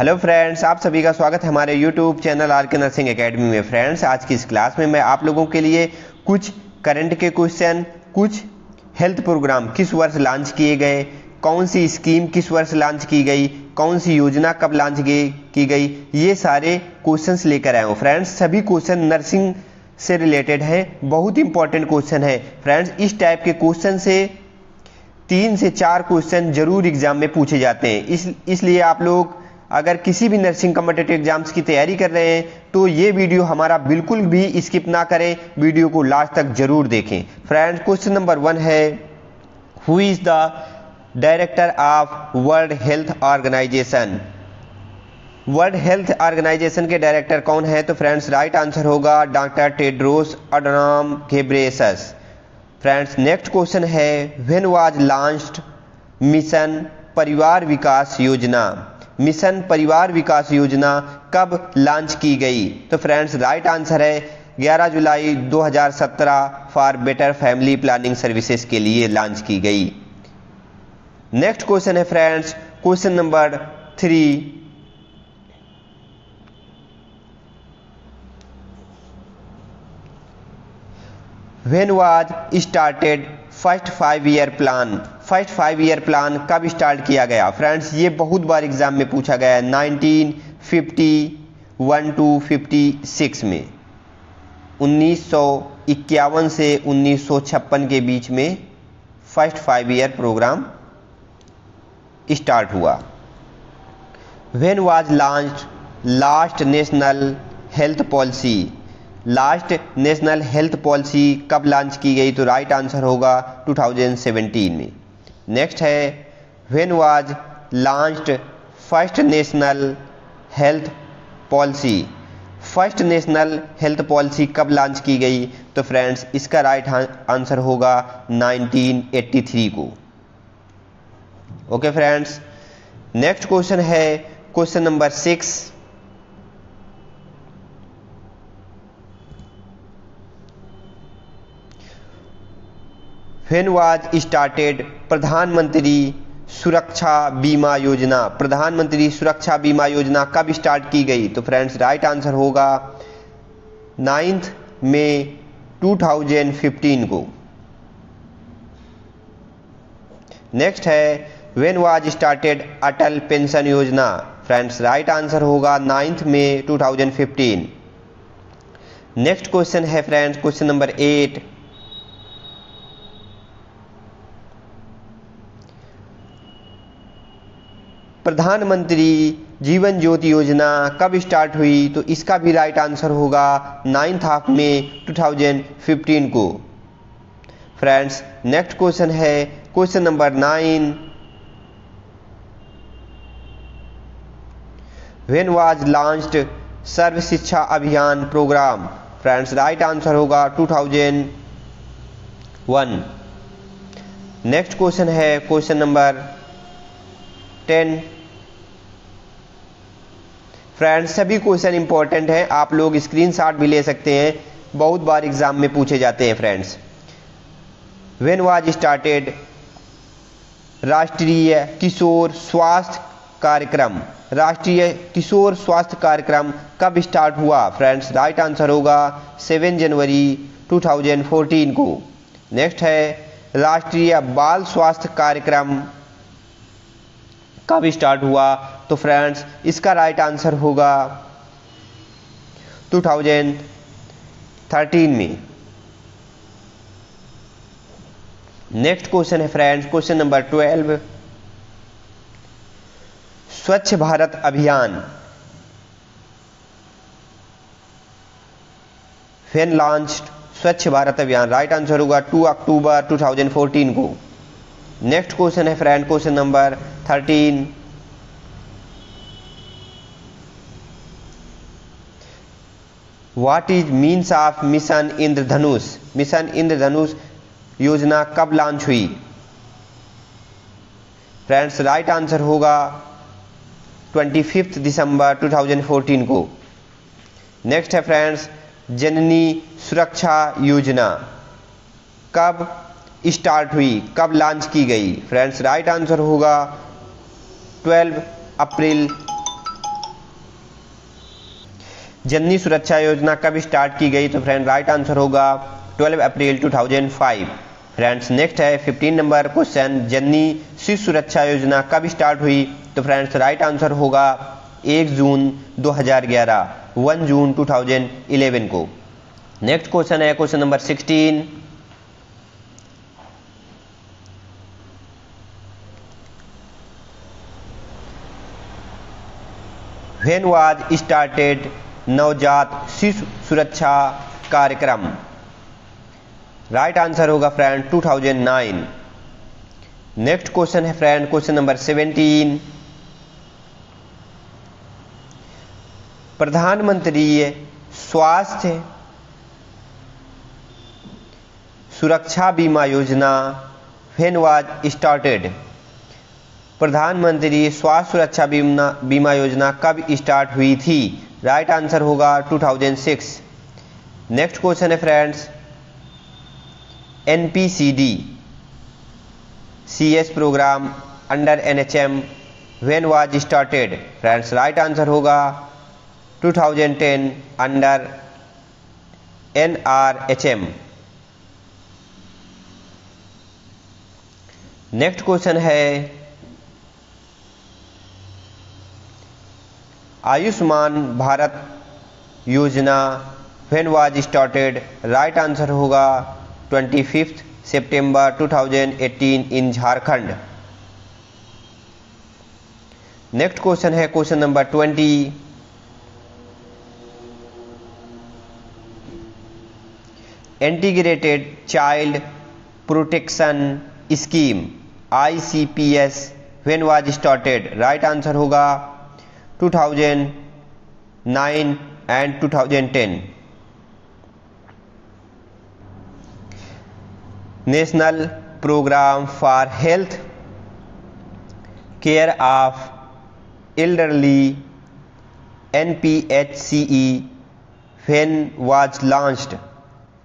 Hello friends आप सभी का स्वागत है हमारे YouTube channel R K nursing academy में। फ्रेंड्स आज की इस क्लास में मैं आप लोगों के लिए कुछ करंट के क्वेश्चन कुछ हेल्थ प्रोग्राम किस वर्ष लॉन्च किए गए, कौन सी स्कीम किस वर्ष लॉन्च की गई, कौन सी योजना कब लॉन्च की गई, ये सारे क्वेश्चंस लेकर आए हूँ। फ्रेंड्स सभी क्वेश्चन नर्सिंग से रिलेटेड हैं। बहुत इंपॉर्टेंट क्वेश्चन है। फ्रेंड्स इस टाइप के क्वेश्चन से तीन से चार क्वेश्चन ज़रूर एग्ज़ाम में पूछे जाते हैं। इस इसलिए आप लोग अगर किसी भी नर्सिंग कम्पिटेटिव एग्ज़ाम्स की तैयारी कर रहे हैं तो ये वीडियो हमारा बिल्कुल भी स्किप ना करें। वीडियो को लास्ट तक ज़रूर देखें। फ्रेंड्स क्वेश्चन नंबर वन है who is the director of World Health Organization World Health Organization के डायरेक्टर कौन है? तो फ्रेंड्स राइट आंसर होगा doctor Tedros Adhanom Ghebreyesus friends next question है when was launched mission Parivar Vikas Yojana mission Parivar Vikas योजना कब launch की गई? तो फ्रेंड्स राइट आंसर है 11 जुलाई 2017 for better family planning services के लिए लॉन्च की गई। नेक्स्ट क्वेश्चन है friends question number three when was started first five year plan, first five year plan कब स्टार्ट किया गया? फ्रेंड्स, ये बहुत बार एग्ज़ाम में पूछा गया है 1951 टू 56 में। 1951 से 1956 के बीच में first five year programme start हुआ। When was launch last national health policy last national health policy कब लॉन्च की गई तो राइट आंसर होगा 2017 में। नेक्स्ट है when was launched first national health policy first national health policy कब launch की गई? तो फ्रेंड्स इसका राइट आंसर होगा 1983 को। ओके फ्रेंड्स नेक्स्ट क्वेश्चन है question number six when was started Pradhanmantri Suraksha Bima योजना प्रधानमंत्री सुरक्षा बीमा योजना कब स्टार्ट की गई? तो फ्रेंड्स राइट आंसर होगा नाइन्थ में 2015 को। नेक्स्ट है when was started Atal pension Yojana friends right answer होगा नाइन्थ में 2015 नेक्स्ट क्वेश्चन है friends question number eight Pradhanmantri Jeevan Jyoti योजना कब स्टार्ट हुई? तो इसका भी राइट आंसर होगा नाइन्थ हाफ़ में 2015 को। फ्रेंड्स नेक्स्ट क्वेश्चन है। Question number nine when was launched Sarva Shiksha Abhiyan programme friends right answer होगा 2001 नेक्स्ट क्वेश्चन है। क्वेश्चन नंबर टेन फ्रेंड्स सभी क्वेश्चन इंपॉर्टेंट हैं। आप लोग स्क्रीनशॉट भी ले सकते हैं। बहुत बार एग्ज़ाम में पूछे जाते हैं friends when was started Rashtriya Kishor स्वास्थ्य कार्यक्रम? राष्ट्रीय किशोर स्वास्थ्य कार्यक्रम कब स्टार्ट हुआ? फ्रेंड्स राइट आंसर होगा 7 जनवरी 2014 को। नेक्स्ट है, राष्ट्रीय बाल स्वास्थ्य कार्यक्रम कब स्टार्ट हुआ। तो फ्रेंड्स इसका राइट आंसर होगा 2013 में। नेक्स्ट क्वेश्चन है friends question number 12 Swachh Bharat अभियान। फेन लॉन्च स्वच्छ भारत अभियान। राइट आंसर होगा 2 अक्टूबर 2014 को। नेक्स्ट क्वेश्चन है friend question number thirteen what is means of mission Indradhanush mission Indradhanush Yojana कब लॉन्च हुई? फ्रेंड्स राइट आंसर होगा ट्वेंटी फिफ्थ दिसंबर 2014 को. नेक्स्ट है फ्रेंड्स जननी सुरक्षा योजना. कब स्टार्ट हुई, कब लॉन्च की गई? फ्रेंड्स राइट आंसर होगा 12 अप्रैल। जननी सुरक्षा योजना कब स्टार्ट की गई? तो फ्रेंड राइट आंसर होगा 12 अप्रैल 2005 फ्रेंड्स नेक्स्ट है 15 नंबर क्वेश्चन जननी शिशु सुरक्षा योजना कब स्टार्ट हुई? तो फ्रेंड्स राइट आंसर होगा 1 जून 2011 1 जून 2011 को। नेक्स्ट क्वेश्चन है question number 16 when started Navjat Shishu Suraksha Karyakram. Right answer होगा फ्रेंड 2009 नेक्स्ट क्वेश्चन है friend question number 17 Pradhanmantri, Swasthya, सुरक्षा बीमा योजना वेन वाज स्टार्टेड। प्रधानमंत्री स्वास्थ्य सुरक्षा बीमा बीमा योजना कब स्टार्ट हुई थी? राइट आंसर होगा 2006 नेक्स्ट क्वेश्चन है friends NPCD CS programme under NHM when was started friends right answer होगा 2010 अंडर एनआरएचएम नेक्स्ट क्वेश्चन है Ayushman Bharat Yojana when was started right answer होगा twenty fifth September 2018 in Jharkhand next question है question number twenty integrated child protection scheme ICPS when was started right answer होगा 2009 and 2010 national programme for health care of elderly N P H C E when was launched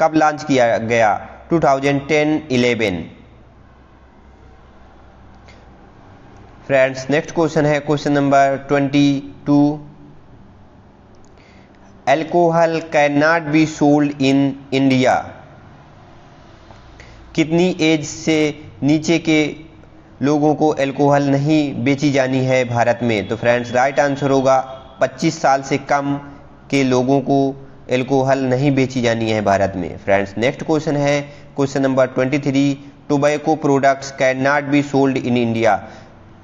कब launch किया गया? 2010-11 friends, next question है, question number twenty two. Alcohol can not be sold in India. कितनी age से नीचे के लोगों को एल्कोहल नहीं बेची जानी है भारत में? तो फ्रेंड्स, राइट आंसर होगा 25 साल से कम के लोगों को एल्कोहल नहीं बेची जानी है भारत में। फ्रेंड्स, नेक्स्ट क्वेश्चन है, question number 23 tobacco products can not be sold in India.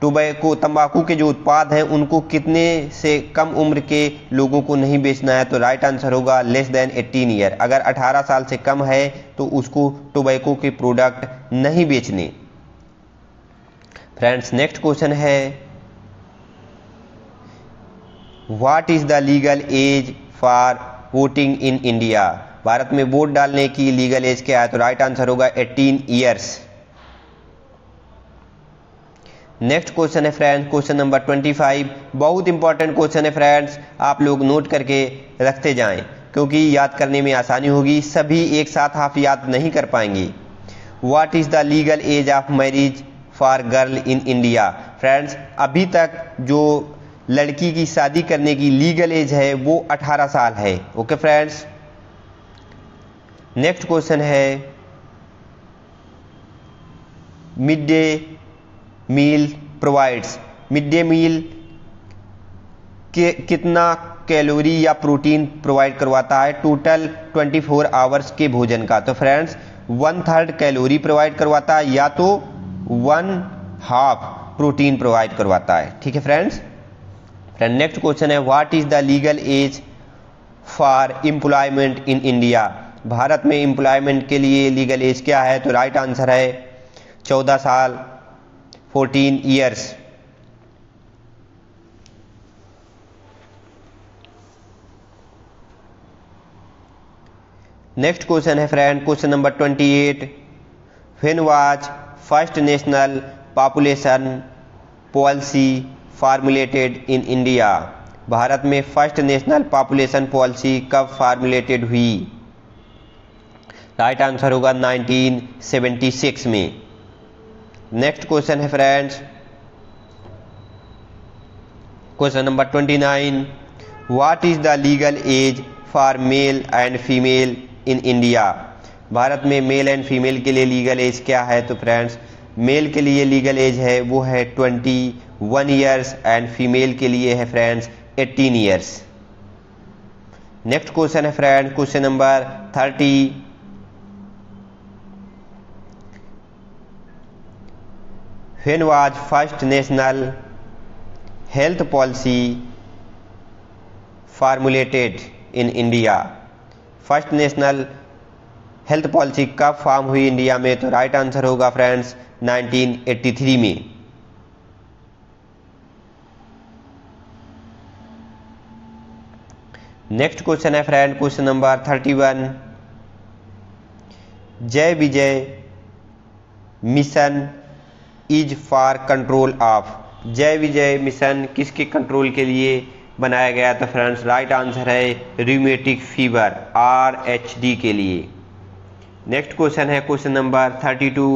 Tobacco तंबाकू के जो उत्पाद हैं, उनको कितने से कम उम्र के लोगों को नहीं बेचना है? तो राइट आंसर होगा लेस देन 18 ईयर अगर 18 साल से कम है तो उसको टोबैको के प्रोडक्ट नहीं बेचने। फ्रेंड्स नेक्स्ट क्वेश्चन है what is the legal age for voting in India Bharat में वोट डालने की लीगल एज क्या है? तो राइट आंसर होगा 18 ईयर्स नेक्स्ट क्वेश्चन है फ्रेंड्स क्वेश्चन नंबर 25 बहुत इंपॉर्टेंट क्वेश्चन है फ्रेंड्स आप लोग नोट करके रखते जाएँ, क्योंकि याद करने में आसानी होगी। सभी एक साथ आप याद नहीं कर पाएँगे। What is the legal age of marriage for girl in India friends अभी तक जो लड़की की शादी करने की लीगल एज है, वो 18 साल है। ओके फ्रेंड्स नेक्स्ट क्वेश्चन है mid day meal provides mid day meal के कितना कैलोरी या प्रोटीन प्रोवाइड करवाता है? टोटल 24 फोर आवर्स के भोजन का। तो friends one third calorie provide करवाता है या तो वन हाफ़ प्रोटीन प्रोवाइड करवाता है। ठीक है फ्रेंड्स फ्रेंड नेक्स्ट क्वेश्चन है what is the legal age for employment in India Bharat में एम्प्लॉयमेंट के लिए लीगल एज क्या है? तो राइट right आंसर है, चौदह साल। 14 years. नेक्स्ट क्वेश्चन है friend question number 28 when was first national population policy formulated in India Bharat में फ़र्स्ट नेशनल पॉपुलेशन पॉलिसी कब फार्मुलेटेड हुई? राइट आंसर होगा 1976 में. नेक्स्ट क्वेश्चन है friends question number twenty nine what is the legal age for male and female in India Bharat में male and female के लिए legal age क्या है? तो फ्रेंड्स मेल के लिए लीगल एज है, वो है twenty one years and female के लिए है friends eighteen years next question है friend question number thirty when was first national health policy in India? First national health policy कब फॉर्म हुई इंडिया में? तो राइट आंसर होगा फ्रेंड्स 1983 में। नेक्स्ट क्वेश्चन है friend question number 31 Jai Vijay mission is for control of Jai Vijay, mission, किसके control के लिए बनाया गया था फ्रेंड्स? राइट आंसर है rheumatic fever R H D के लिए। नेक्स्ट क्वेश्चन है question number thirty two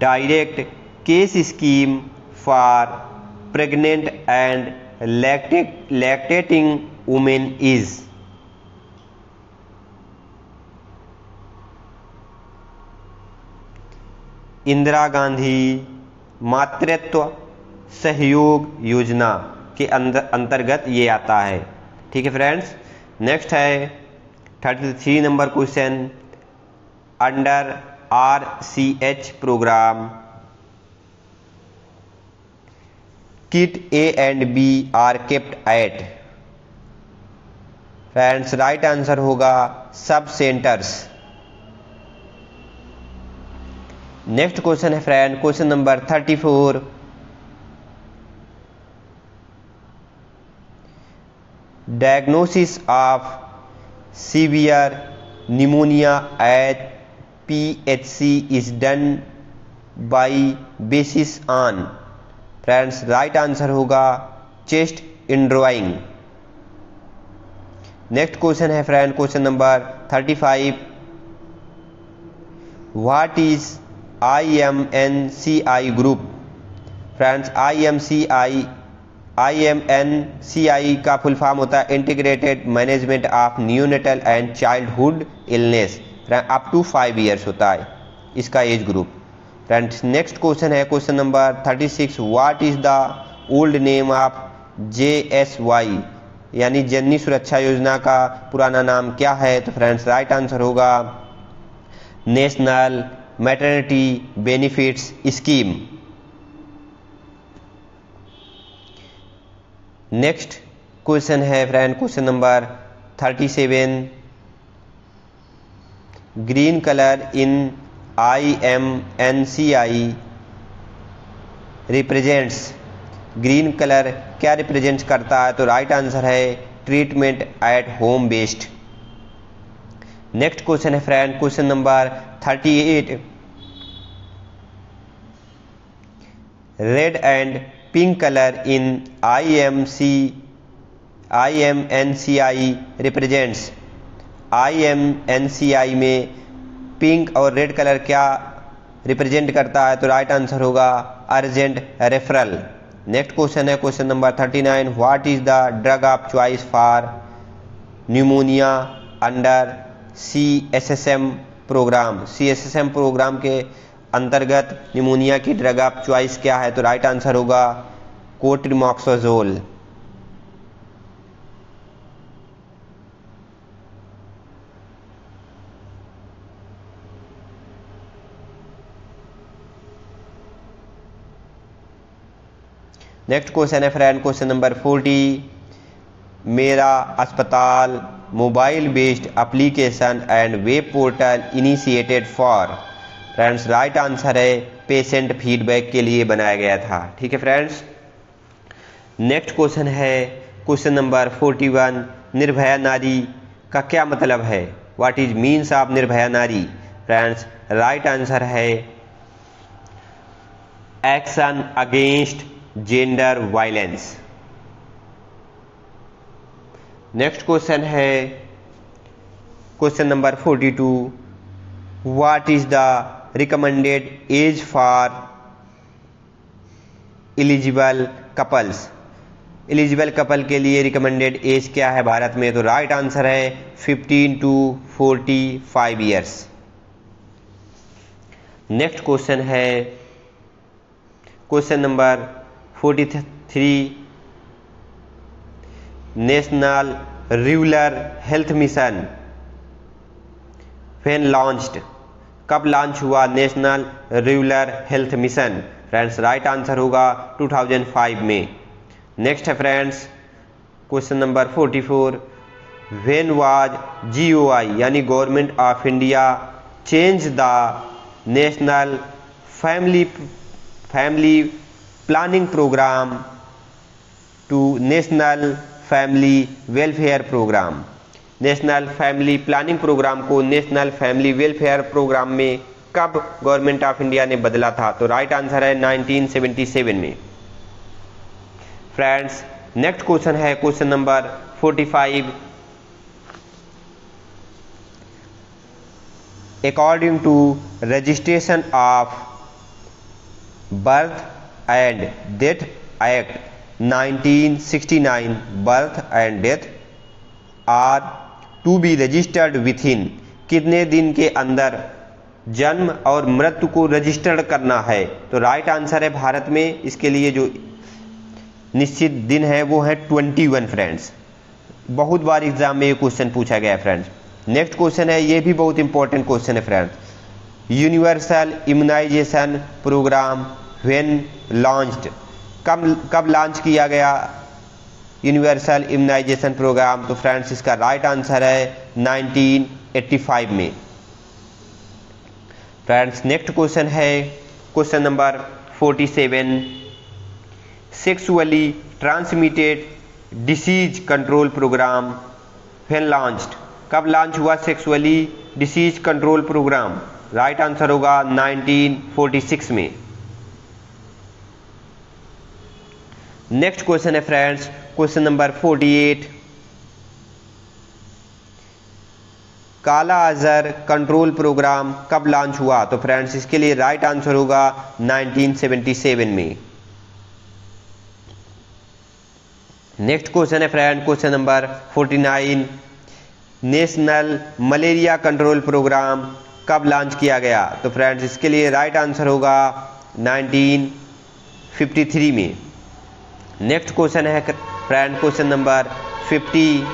direct case scheme for pregnant and lactating women is Indira Gandhi Matritva Sahyog Yojana के अंतर्गत ये आता है। ठीक है फ्रेंड्स नेक्स्ट है thirty three number question under R C H programme kit A and B are kept at friends right answer होगा sub centres next question है friend question number thirty four diagnosis of severe pneumonia at PHC is done by basis on friends right answer होगा chest indrawing next question है friend question number thirty five what is I M N C I group friends I M C I I M N C I का full form होता है integrated management of neonatal and childhood illness up to five years होता है इसका age group friends next question है question number thirty six what is the old name of J S Y यानी जननी सुरक्षा योजना का पुराना नाम क्या है? तो फ्रेंड्स राइट आंसर होगा national maternity benefits scheme next question है friend question number thirty seven green colour in I M N C I represents green colour क्या रिप्रेजेंट करता है? तो राइट आंसर है treatment at home based next question है friend question number thirty eight red and pink colour in I M C I M N C I represents I M N C I में pink और red colour क्या represent करता है? तो right answer होगा urgent referral next question है question number thirty nine what is the drug of choice for pneumonia under C S S M programme C S S M programme के अंतर्गत pneumonia की drug of choice क्या है तो right answer होगा cotrimoxazole next question है friend question number forty Mera Aspatal mobile based application and web portal initiated for friends right answer है patient feedback के लिए बनाया गया था। ठीक है फ्रेंड्स नेक्स्ट क्वेश्चन है question number forty one Nirbhaya Nari का क्या मतलब है? What is means of Nirbhaya Nari? Friends right answer है action against gender violence next question है question number forty two what is the recommended age for eligible couples eligible couple के लिए recommended age क्या है भारत में? तो right answer है 15 to 45 years next question है question number 43 national rural health mission when launched कब लॉन्च हुआ national rural health mission friends right answer होगा 2005 में। नेक्स्ट है friends question number 44 when was GOI यानी government of India change the national family family planning programme to national family welfare programme national family planning programme को national family welfare programme में कब government of India ने बदला था? तो right answer है 1977 में। फ्रेंड्स नेक्स्ट क्वेश्चन है question number 45 according to registration of birth and death act 1969 birth and death are to be registered within कितने दिन के अंदर जन्म और मृत्यु को रजिस्टर्ड करना है? तो राइट आंसर है भारत में। इसके लिए जो निश्चित दिन है, वो है 21 फ्रेंड्स बहुत बार एग्ज़ाम में ये क्वेश्चन पूछा गया है फ्रेंड्स नेक्स्ट क्वेश्चन है, ये भी बहुत इंपॉर्टेंट क्वेश्चन है friends universal immunisation programme when launched कब कब लॉन्च किया गया? यूनिवर्सल इम्यूनाइजेशन प्रोग्राम तो फ्रेंड्स इसका राइट आंसर है 1985 में। फ्रेंड्स नेक्स्ट क्वेश्चन है question number 47 sexually transmitted disease control programme when launched कब लॉन्च हुआ sexually disease control programme right answer होगा 1946 में। नेक्स्ट क्वेश्चन है friends question number 48 kala-azar control programme कब लॉन्च हुआ? तो फ्रेंड्स इसके लिए राइट आंसर होगा 1977 में। नेक्स्ट क्वेश्चन है friend question number 49 national malaria control programme कब लॉन्च किया गया? तो फ्रेंड्स इसके लिए राइट आंसर होगा 1953 में। नेक्स्ट क्वेश्चन है friend question number 50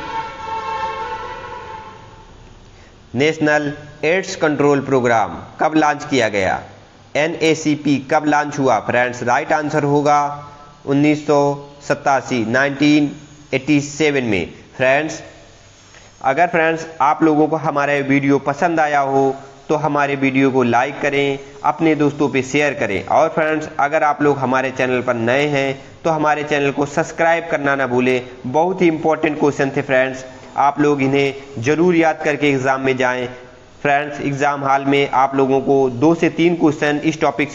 national AIDS control programme कब लॉन्च किया गया? एन कब लॉन्च हुआ? फ्रेंड्स राइट आंसर होगा उन्नीस 1987 में। फ्रेंड्स अगर फ्रेंड्स आप लोगों को हमारा वीडियो पसंद आया हो तो हमारे वीडियो को लाइक करें, अपने दोस्तों पे शेयर करें। और फ्रेंड्स अगर आप लोग हमारे चैनल पर नए हैं तो हमारे चैनल को सब्सक्राइब करना ना भूलें। बहुत ही इंपॉर्टेंट क्वेश्चन थे फ्रेंड्स आप लोग इन्हें ज़रूर याद करके एग्ज़ाम में जाएँ। फ्रेंड्स एग्ज़ाम हाल में आप लोगों को दो से तीन क्वेश्चन इस टॉपिक